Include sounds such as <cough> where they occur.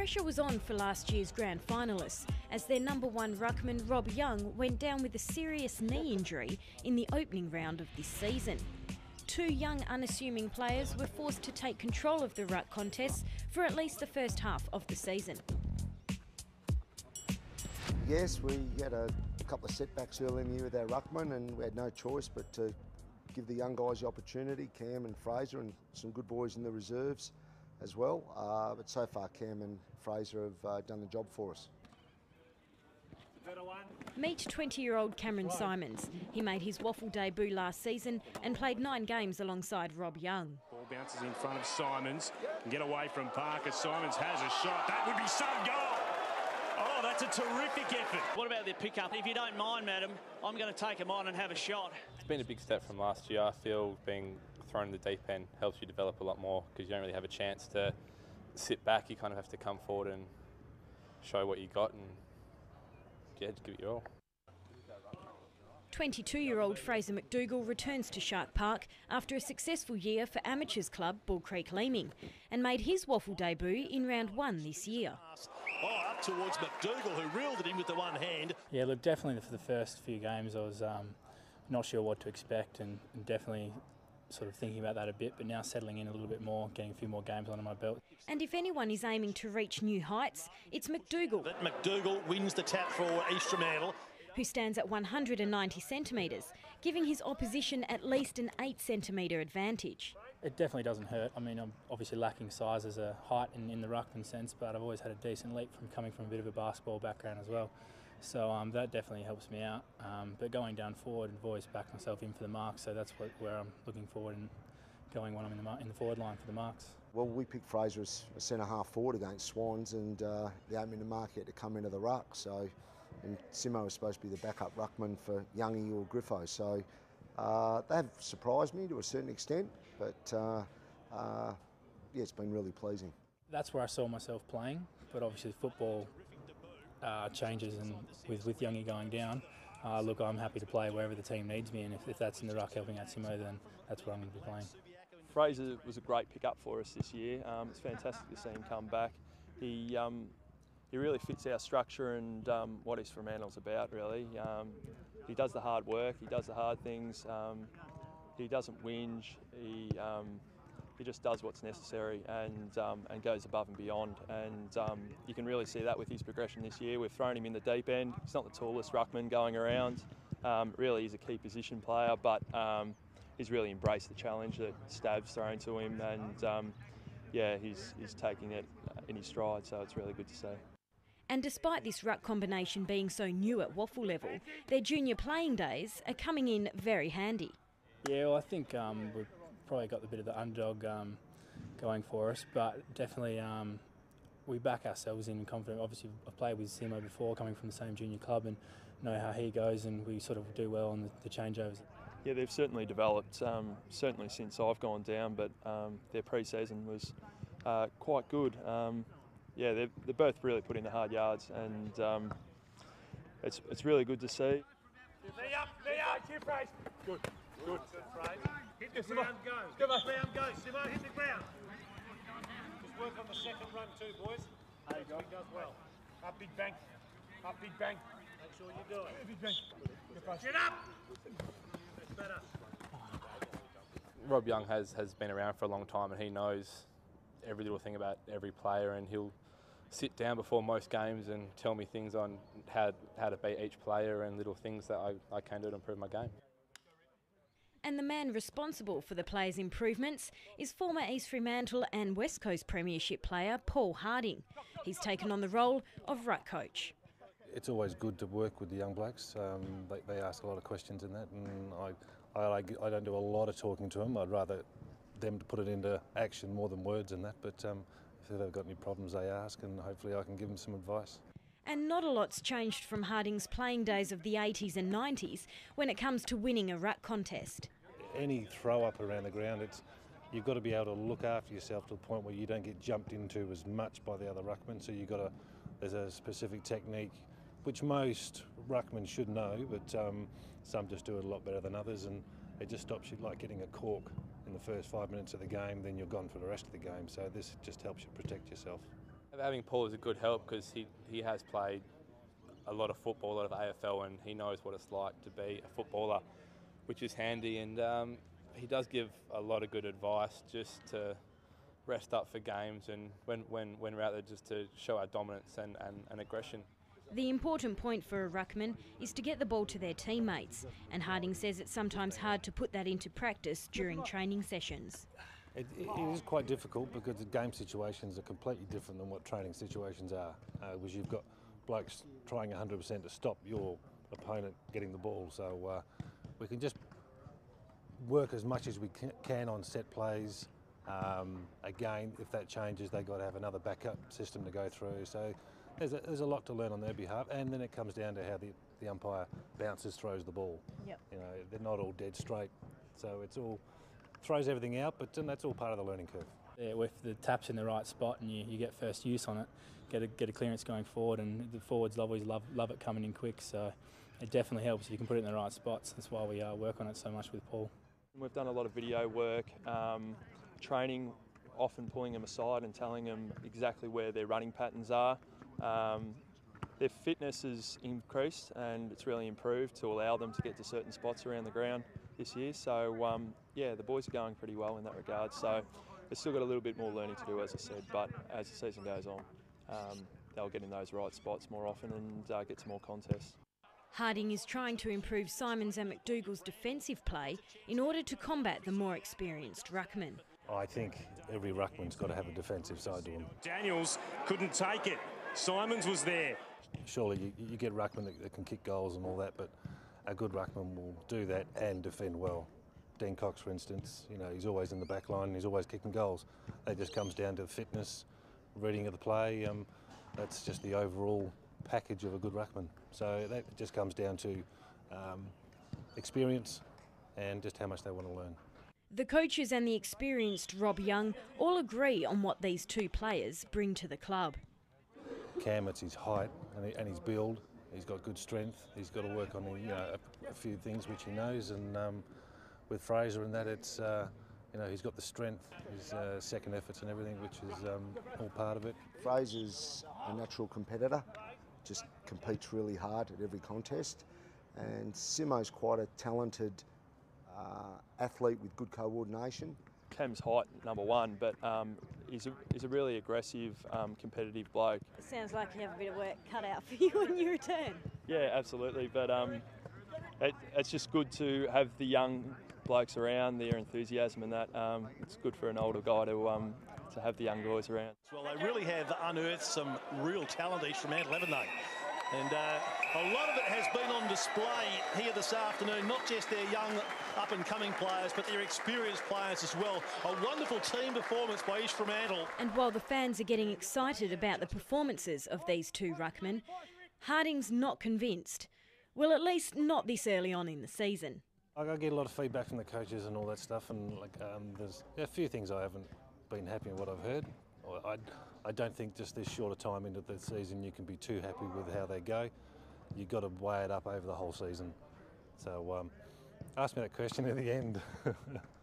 pressure was on for last year's grand finalists as their number one ruckman Rob Young went down with a serious knee injury in the opening round of this season. Two young, unassuming players were forced to take control of the ruck contest for at least the first half of the season. Yes, we had a couple of setbacks early in the year with our ruckman, and we had no choice but to give the young guys the opportunity, Cam and Fraser, and some good boys in the reserves as well. Uh, but so far, Cam and Fraser have uh, done the job for us. Meet 20 year old Cameron Simons. He made his WAFL debut last season and played nine games alongside Rob Young. Ball bounces in front of Simons. and get away from Parker. Simons has a shot. That would be some goal. Oh, that's a terrific effort. What about the pickup? If you don't mind, madam, I'm going to take him on and have a shot. It's been a big step from last year. I feel being thrown in the deep end helps you develop a lot more because you don't really have a chance to sit back. You kind of have to come forward and show what you got and yeah, just give it your all. 22 year old Fraser McDougall returns to Shark Park after a successful year for amateurs club Bull Creek Leeming and made his WAFL debut in round one this year. Oh, up towards McDougall, who reeled it in with the one hand. Yeah, look, definitely for the first few games, I was um, not sure what to expect and, and definitely sort of thinking about that a bit, but now settling in a little bit more, getting a few more games under my belt. And if anyone is aiming to reach new heights, it's McDougall. That McDougall wins the tap for East Fremantle. Who stands at 190 centimetres, giving his opposition at least an 8 centimetre advantage. It definitely doesn't hurt. I mean, I'm obviously lacking size as a height in, in the ruckman sense, but I've always had a decent leap from coming from a bit of a basketball background as well. So um, that definitely helps me out. Um, but going down forward, I've always backed myself in for the marks, so that's what, where I'm looking forward and going when I'm in the, in the forward line for the marks. Well, we picked Fraser as a centre half forward against Swans, and uh, the opening mark had to come into the ruck. So, and Simo was supposed to be the backup ruckman for Youngie or Griffo. So uh, they have surprised me to a certain extent, but uh, uh, yeah, it's been really pleasing. That's where I saw myself playing, but obviously football uh, changes, and with with Youngie going down, uh, look, I'm happy to play wherever the team needs me, and if, if that's in the ruck helping out Simo, then that's where I'm going to be playing. Fraser was a great pickup for us this year. Um, it's fantastic to see him come back. He um, he really fits our structure and um, what East Fremantle's about. Really, um, he does the hard work. He does the hard things. Um, he doesn't whinge. He um, he just does what's necessary and um, and goes above and beyond. And um, you can really see that with his progression this year. We've thrown him in the deep end. He's not the tallest ruckman going around. Um, really, he's a key position player, but um, he's really embraced the challenge that Stav's thrown to him, and um, yeah, he's he's taking it in his stride. So it's really good to see. And despite this ruck combination being so new at WAFL level, their junior playing days are coming in very handy. Yeah, well, I think um, we've probably got a bit of the underdog um, going for us, but definitely um, we back ourselves in confident. Obviously, I've played with Simo before, coming from the same junior club, and know how he goes, and we sort of do well on the, the changeovers. Yeah, they've certainly developed, um, certainly since I've gone down, but um, their pre-season was uh, quite good. Um, yeah, they're, they're both really put in the hard yards, and um, it's it's really good to see. Lay up, lay up, Good, good. Good, Hit the ground, go. Hit the ground, go. Simo, hit the ground. Just work on the second run too, boys. There you go. does well. Up big bank. Up big bank. Make sure you do it. Big bank. Get up! That's better. Rob Young has, has been around for a long time and he knows every little thing about every player and he'll sit down before most games and tell me things on how, how to beat each player and little things that I, I can do to improve my game. And the man responsible for the players' improvements is former East Fremantle and West Coast Premiership player Paul Harding. He's taken on the role of ruck coach. It's always good to work with the young blacks. Um, they, they, ask a lot of questions in that, and I, I, I, don't do a lot of talking to them. I'd rather them to put it into action more than words and that. But um, if they've got any problems, they ask, and hopefully I can give them some advice. And not a lot's changed from Harding's playing days of the 80s and 90s when it comes to winning a ruck contest. Any throw up around the ground, it's you've got to be able to look after yourself to the point where you don't get jumped into as much by the other ruckmen. So you've got to, there's a specific technique which most ruckmen should know, but um, some just do it a lot better than others, and it just stops you like getting a cork in the first five minutes of the game, then you're gone for the rest of the game. So this just helps you protect yourself. Having Paul is a good help because he, he has played a lot of football, a lot of AFL, and he knows what it's like to be a footballer, which is handy. And um, he does give a lot of good advice just to rest up for games and when, when, when we're out there just to show our dominance and, and, and aggression. The important point for a ruckman is to get the ball to their teammates, and Harding says it's sometimes hard to put that into practice during training sessions. It, it is quite difficult because the game situations are completely different than what training situations are. Uh, because you've got blokes trying 100% to stop your opponent getting the ball. So uh, we can just work as much as we can on set plays. Um, again, if that changes, they've got to have another backup system to go through. So there's a, there's a lot to learn on their behalf, and then it comes down to how the, the umpire bounces, throws the ball. Yep. You know, they're not all dead straight, so it's all throws everything out, but that's all part of the learning curve. Yeah, if the tap's in the right spot and you, you get first use on it, get a, get a clearance going forward, and the forwards love always love love it coming in quick. So it definitely helps if you can put it in the right spots. That's why we uh, work on it so much with Paul. We've done a lot of video work, um, training, often pulling them aside and telling them exactly where their running patterns are. Um, their fitness has increased and it's really improved to allow them to get to certain spots around the ground this year. So um, yeah, the boys are going pretty well in that regard. So they've still got a little bit more learning to do, as I said. But as the season goes on, um, they'll get in those right spots more often and uh, get to more contests. Harding is trying to improve Simons and McDougall's defensive play in order to combat the more experienced ruckman. I think every ruckman's got to have a defensive side to him. Daniels couldn't take it. Simons was there. Surely you, you get ruckmen that, that, can kick goals and all that, but a good ruckman will do that and defend well. Dean Cox, for instance, you know, he's always in the back line, he's always kicking goals. That just comes down to fitness, reading of the play. Um, that's just the overall package of a good ruckman. So that just comes down to um, experience and just how much they want to learn. The coaches and the experienced Rob Young all agree on what these two players bring to the club. Cam, it's his height and, he, and his build. He's got good strength. He's got to work on you know a, a few things which he knows. And um, with Fraser and that, it's uh, you know he's got the strength, his uh, second efforts and everything, which is um, all part of it. Fraser's a natural competitor, just competes really hard at every contest. And Simo's quite a talented uh, athlete with good coordination. Cam's height, number one, but um, he's, a, he's a really aggressive, um, competitive bloke. It sounds like you have a bit of work cut out for <laughs> you when you return. Yeah, absolutely. But um, it, it's just good to have the young blokes around, their enthusiasm and that. Um, it's good for an older guy to um, to have the young guys around. Well, they really have unearthed some real talent each from Fremantle, haven't they? And uh, a lot of it has been on display here this afternoon, not just their young up-and-coming players, but their experienced players as well. A wonderful team performance by East Fremantle. And while the fans are getting excited about the performances of these two ruckmen, Harding's not convinced. Well, at least not this early on in the season. I get a lot of feedback from the coaches and all that stuff, and like um, there's a few things I haven't been happy with what I've heard. I, I don't think just this short a time into the season you can be too happy with how they go. You've got to weigh it up over the whole season. So um, ask me that question at the end. <laughs>